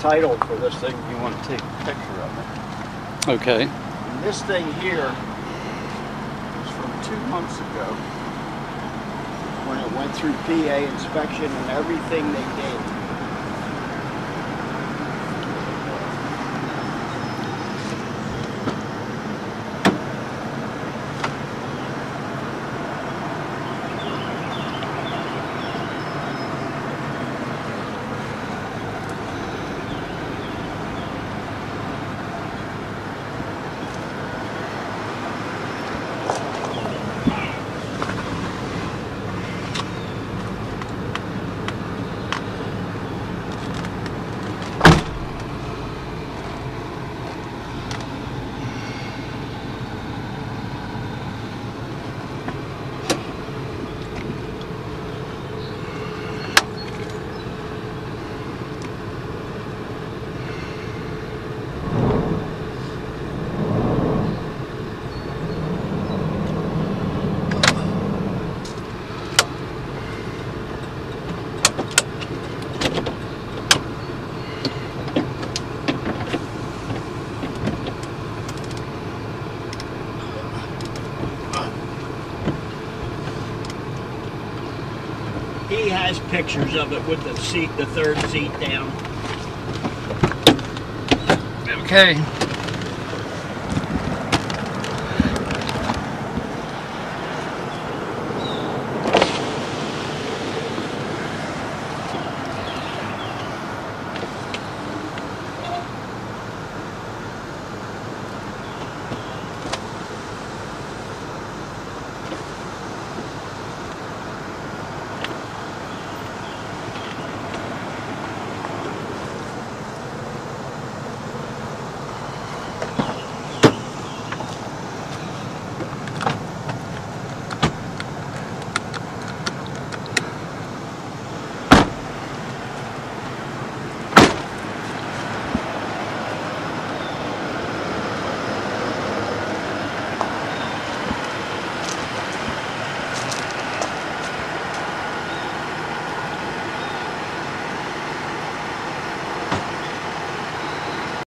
title for this thing, you want to take a picture of it. Okay. And this thing here is from two months ago when it went through PA inspection and everything they did. He has pictures of it with the seat, the third seat down. Okay.